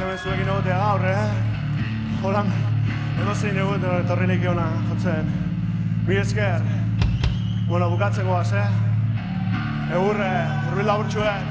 hemen zuekin egotea gaur, eh? Holan, edo zein egun nik ona, jotzen. Mi esker, bueno, bukatzen goaz, eh? Egurre, urbil laburtxuek.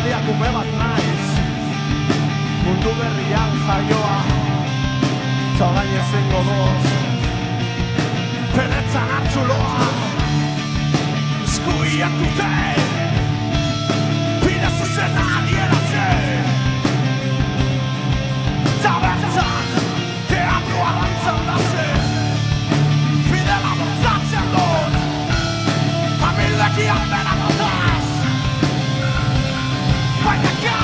berriak ume bat naiz. Mundu berrian jaioa Zorain ezen godoz Peretzan hartzuloa. Eskuiak dute Pide zuzena adierazte Zabertzan Teatrua bantzan da ze Fidela bortzatzen dut. Amildeki aldena like a gun.